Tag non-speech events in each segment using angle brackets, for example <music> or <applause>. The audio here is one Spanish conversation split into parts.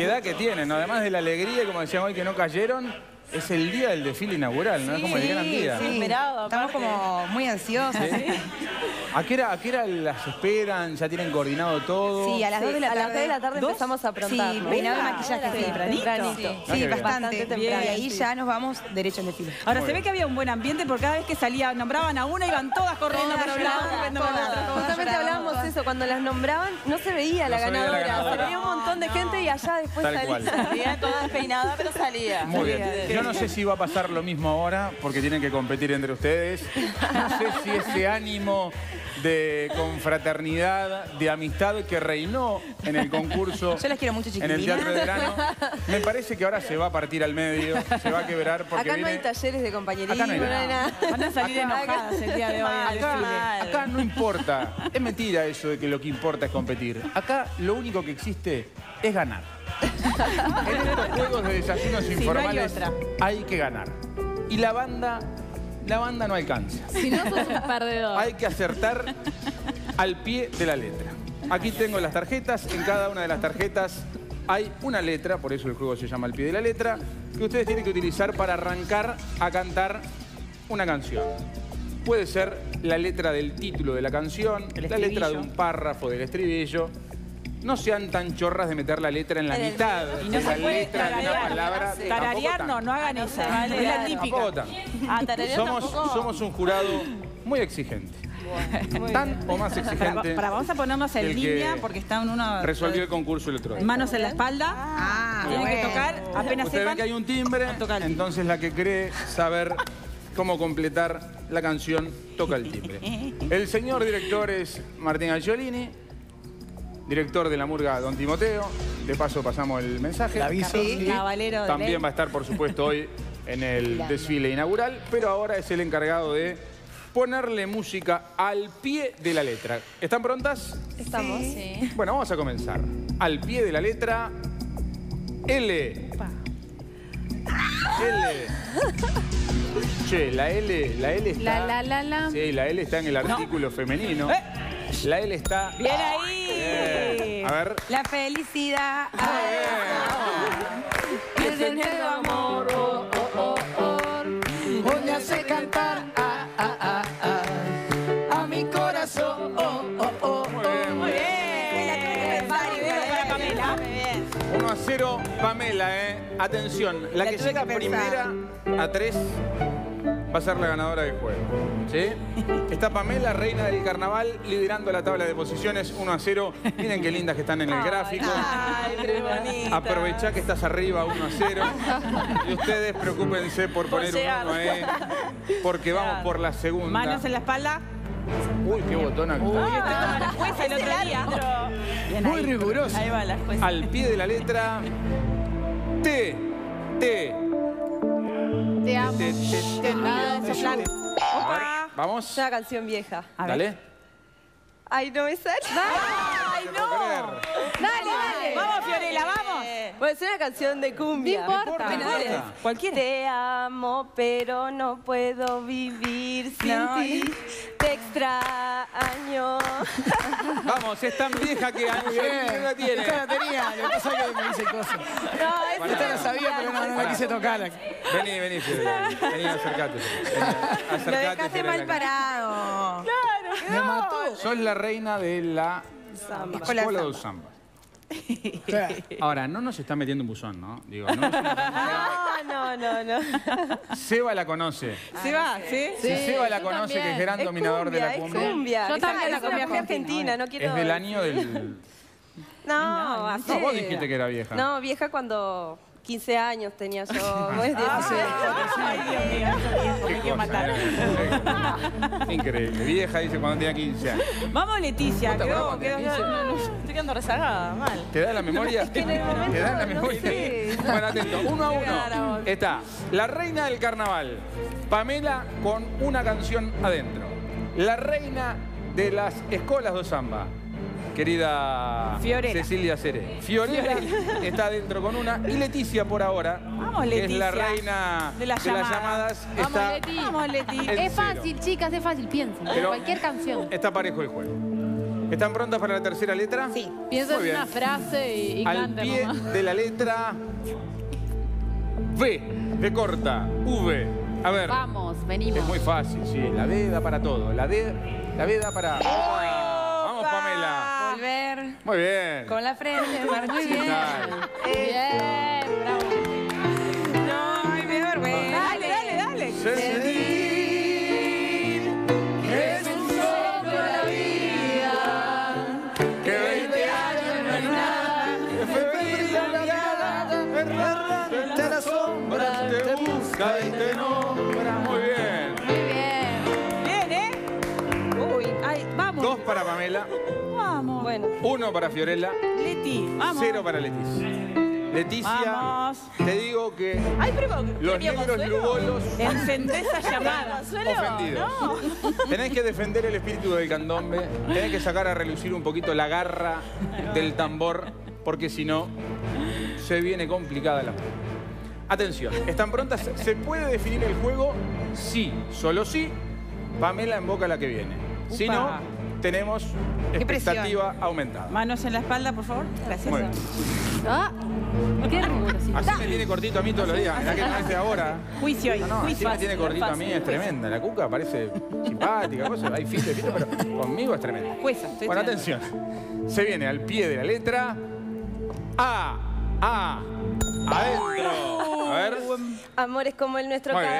ansiedad que tienen. Además de la alegría, como decían hoy, que no cayeron, es el día del desfile inaugural, ¿no? es como el gran día. Sí, Esperado, Estamos aparte. como muy ansiosas. ¿A qué, hora, ¿A qué hora las esperan? ¿Ya tienen coordinado todo? Sí, a las Sí, 2 de la a tarde. las de la tarde ¿Dos? empezamos a prontar. Sí, peinado y maquillaje. sí, tempranito. tempranito. Sí, bastante. Bastante temprano, y ahí sí. ya nos vamos derecho al desfile. Ahora, Muy se ve bien. que había un buen ambiente porque cada vez que salía, nombraban a una, iban todas corriendo para un lado. Justamente hablábamos eso, cuando las nombraban no se veía la ganadora, se veía un montón de gente y allá después salía. Salía toda despeinada, pero salía. Muy bien. Yo no sé si va a pasar lo mismo ahora, porque tienen que competir entre ustedes. No sé si ese ánimo de confraternidad, de amistad que reinó en el concurso Yo las quiero mucho, en el. Teatro de Verano, me parece que ahora se va a partir al medio, se va a quebrar porque Acá no hay talleres de compañerismo, Acá no hay nada. Van a salir Acá- enojadas el día de hoy acá no importa, es mentira eso de que lo que importa es competir. Acá lo único que existe es ganar. En estos juegos de desayunos informales hay que ganar. Y la banda, la banda no alcanza. Si no sos un perdedor. Hay que acertar al pie de la letra. Aquí tengo las tarjetas, en cada una de las tarjetas hay una letra, por eso el juego se llama al pie de la letra, que ustedes tienen que utilizar para arrancar a cantar una canción. Puede ser la letra del título de la canción, la letra de un párrafo del estribillo. No sean tan chorras de meter la letra en la En mitad. Y de no la se puede letra de una palabra. Tararear no, no hagan se vale, Es la típica. Ah, Somos, un jurado muy exigente. Tan o más exigente. para- vamos a ponernos en línea porque está en uno... Resolvió el concurso electrónico. Manos en la espalda. Ah, Tienen que tocar, apenas Ustedes ven sepan. que hay un timbre. entonces la que cree saber cómo completar la canción toca el timbre. <laughs> El señor director es Martín Angiolini, director de la murga Don Timoteo. De paso pasamos el mensaje. Sí, Cabalero de También ley. va a estar, por supuesto, hoy en el desfile inaugural, pero ahora es el encargado de ponerle música al pie de la letra. ¿Están prontas? Estamos. Bueno, vamos a comenzar. Al pie de la letra L. L. Che, la L, la L está. La, la, la, la. Sí, la L está en el artículo femenino. La L está. ¡Bien ahí! Bien. A ver. La felicidad. El sentido amor. Oh, oh, oh, oh. Hoy hace cantar a, a, a, a, a mi corazón. Oh, oh, oh, Muy bien, muy bien. Para Pamela. 1 a 0, Pamela, ¿eh? Atención, la, La que llega que primera a 3 va a ser la ganadora del juego. ¿Sí? <laughs> Está Pamela, reina del carnaval, liderando la tabla de posiciones 1 a 0. Miren qué lindas que están en el gráfico. Ay, qué. Aprovechá que estás arriba 1 a 0. Y ustedes preocúpense por poner un llegar. 1 ¿eh? Porque vamos por la segunda. Manos en la espalda. Uy, qué botona que Uy, está. la jueza el otro día. Bien Muy riguroso. Ahí va la jueza. Al pie de la letra T. T. Te amo. T, T, T. Nada de soplar. Opa. Vamos. Es una canción vieja. A ver. Dale. Ay, no me sale. ¡Ay, no! Dale, dale. Vamos, Fiorella, vamos. Bueno, es una canción de No cumbia. importa. No importa. Cualquiera. Te amo, pero no puedo vivir sin No, ti. Te extraño. <laughs> Vamos, es tan vieja que <laughs> años lo que pasa es que me dice cosas. <laughs> No, es Esta la sabía, pero no, no la quise tocar. Vení, vení, Fiorella. <laughs> Vení, acercate. Vení, Lo acercate, dejaste Fiorella. mal parado. Me mató. Sos la reina de la Escuela escuela de de samba. <laughs> Claro. Ahora, no nos está metiendo un buzón, ¿no? Digo, no. es una- No, no, no, no. Seba la conoce. ¿Se va? ¿Sí? Si Seba la yo conoce, que también. es gran Es dominador cumbia, de la es cumbia. cumbia. Yo Es también la una comí cumbia argentina, argentina, no quiero... Es del año del... No, así. No, vos dijiste que era vieja. No, vieja cuando 15 años tenía yo. <laughs> Vos es 16. Ay, Dios mío, matar. ¿eh? Increíble. Vieja, dice, cuando tenía 15 años. Vamos, Leticia. Quedó, quedó, no, no, Estoy quedando rezagada, mal. ¿Te da la memoria? que en el momento <laughs> ¿Te da la no memoria? sé. Bueno, atento. Uno a uno. Está la reina del carnaval, Pamela, con una canción adentro. La reina de las escolas de samba, querida Fiorella. Cecilia Cere. Fiorella <laughs> está adentro con una. Y Leticia, por ahora, Vamos, que es la reina De las llamadas. llamadas, Vamos, está, Leti. Vamos, Leti. El Es cero. fácil, chicas, es fácil. Piensen. Pero- Cualquier canción. está parejo el juego. ¿Están prontas para la tercera letra? Sí. Piensa en una frase y, y Al canta pie de la letra V, de corta, V. A ver. Vamos, venimos. Es muy fácil, sí. La D da para todo. La D, la D da para. Vamos, Pamela. Volver Muy bien. con la frente Muy bien. Bien, bravo. No, ay, me vergüenza. Dale, dale, dale. Sentir que es un soplo la vida, que 20 años no es nada, que febril la mirada, errante a la sombra, te busca y te nombra. Muy bien. Muy bien. Bien, ¿eh? Uy, ay, vamos. Dos para Pamela. Bueno, uno para Fiorella, Leti, vamos. cero para Leticia. Leticia, Vamos. te digo que Ay, pero los negros Consuelo. lugolos Encendé esa <laughs> llamada. ofendidos. Tenés que defender el espíritu del candombe, tenés que sacar a relucir un poquito la garra del tambor, porque si no, se viene complicada la Atención, ¿están prontas? ¿Se puede definir el juego? Sí, solo sí. Pamela emboca la que viene. Si no, tenemos expectativa aumentada. Manos en la espalda, por favor. Gracias. Muy bien. Ah, qué rigurosidad. Así me tiene cortito a mí todos los días. Mirá que parece ahora. Juicio ahí. No, no, así me tiene cortito a mí, es tremenda. La cuca parece simpática, cosas, hay fito fito, pero conmigo es tremenda. Jueza, estoy Bueno, atención. Se viene al pie de la letra A, A, adentro. A ver. amores como el nuestro Muy bien.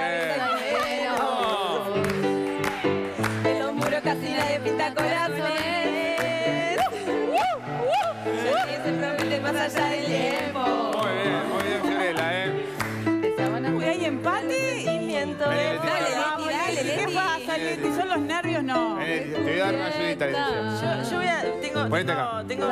Allá del tiempo. Muy bien, muy bien, Fiorella, ¿eh? Uy, hay empate. De Leti, Dale, dale. Leti, dale, ¿Qué Leti. pasa, Leti? ¿Son los nervios? No. Vení, te voy a dar una ayudita, Leticia. Yo, yo voy a, tengo, Ponete tengo, acá. tengo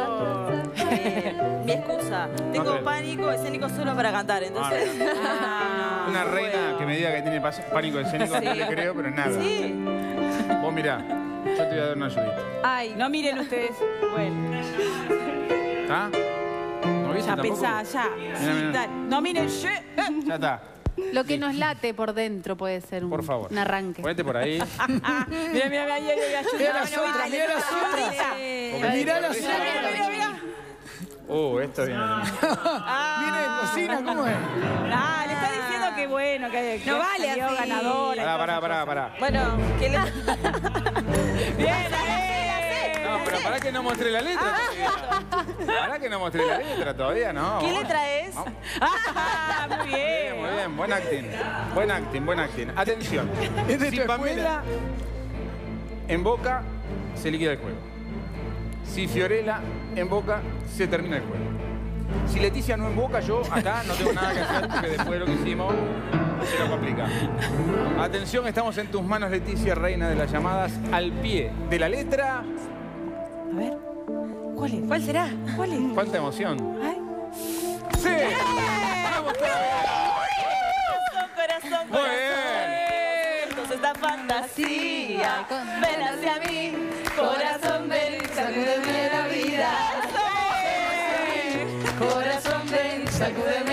eh, mi excusa. Tengo Ok. pánico escénico solo para cantar, entonces. Ah. <laughs> <laughs> Una reina que me diga que tiene pas- pánico escénico, no le creo, pero nada. Sí. Vos mirá, yo te voy a dar una ayudita. Ay, no miren ustedes. Bueno, ¿Está? ¿No viste ya tampoco? pensá, ya. Mirá, mirá. Dale. No miren, yo. Ya está. Lo que nos late por dentro puede ser un, Por favor. un arranque. Ponete por ahí. Mira, mira, mira, ahí, ahí, ahí, Mira ayuda. las otras, mira las otras. Mirá las Mira, mira, otras. mira. Uh, esto viene. <laughs> Viene de cocina, ¿cómo es? Ah, le está diciendo que bueno, que que No vale salió así. ganadora. y Pará, todas pará, esas pará, pará. Bueno, ¿qué le... <laughs> <laughs> Bien, ahí. Pará que no mostré la letra todavía. Pará que no mostré la letra todavía, no. ¿Qué letra es? Ah, muy Bien, bien. muy bien, buen acting. Buen acting, buen acting. Atención. <laughs> Es de Si Pamela en boca, se liquida el juego. Si Fiorella en boca, se termina el juego. Si Leticia no en boca, yo acá no tengo nada que hacer porque después de lo que hicimos se lo complica. Atención, estamos en tus manos, Leticia, reina de las llamadas, al pie de la letra. ¿Cuál es? ¿Cuál será? ¿Cuál es? ¿Cuánta emoción? Ay. ¡Sí! ¡Vamos Corazón, corazón, Muy bien. Entonces esta fantasía. Ven hacia mí, corazón, ven, sacúdeme la vida. Corazón, ven, sacúdeme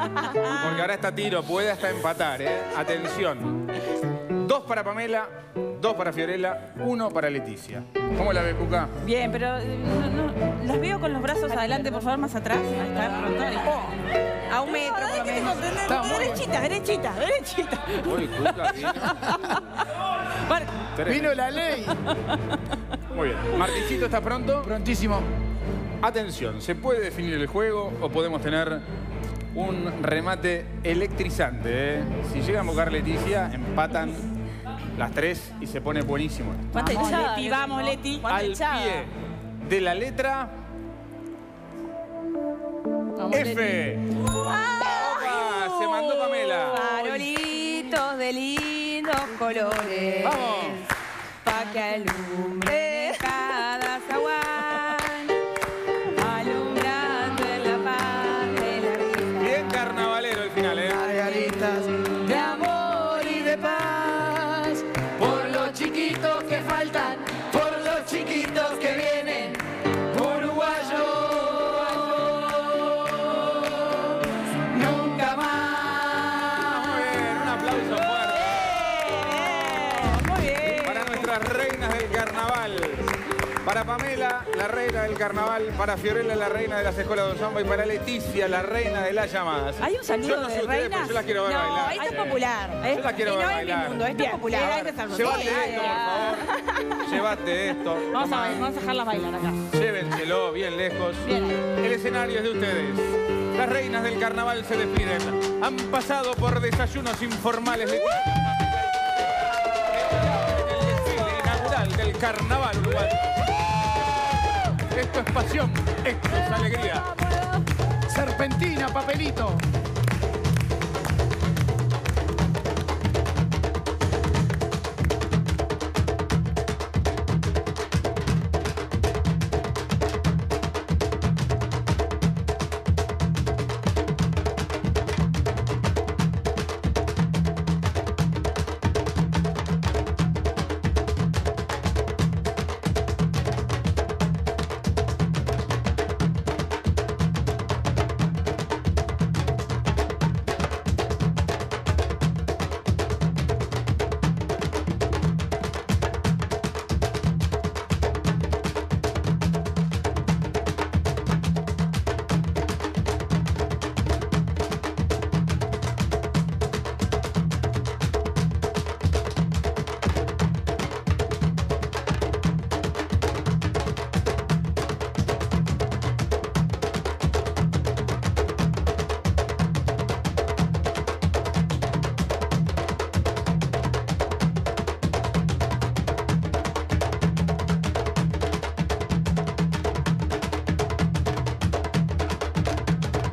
porque ahora está tiro, puede hasta empatar, ¿eh? Atención. Dos para Pamela, dos para Fiorella, uno para Leticia. ¿Cómo la ves, Cuca? Bien, pero eh, no, no, las veo con los brazos adelante, por favor, más atrás. Ahí está, pronto. ahí. A un metro, por lo menos. Está muy Derechita, derechita, derechita. Uy, Cuca, Tremendo. Vino la ley. Muy bien. Martincito, ¿estás pronto? Prontísimo. Atención, ¿se puede definir el juego o podemos tener un remate electrizante? eh? Si llega a mocar Leticia, empatan las tres y se pone buenísimo. ¿Cuánta vamos, hinchada Leti, vamos? Leti. ¿Cuánta Al pie de la letra Vamos. F. Opa, Se mandó Pamela. Farolitos de lindos colores. Vamos. Pa' que final, ¿eh? Margaritas de amor y de paz, por los chiquitos que faltan, por los chiquitos que vienen, por uruguayos, nunca más. Muy bien, un aplauso fuerte. Muy bien. Para nuestras reinas del carnaval. Para Pamela, la reina del carnaval. Para Fiorella, la reina de las escuelas de samba. Y para Leticia, la reina de las llamadas. ¿Hay un saludo Yo no sé de ustedes, reinas? yo las quiero ver no, bailar. esto es popular. Yo la quiero y ver no bailar. es mi mundo, esto es popular. Llévate esto, por favor. Llévate esto. Vamos a, vamos a dejarla bailar acá. Llévenselo bien lejos. Bien. El escenario es de ustedes. Las reinas del carnaval se despiden. Han pasado por desayunos informales de del carnaval uruguayo. Esto es pasión, esto es alegría. Serpentina, papelito.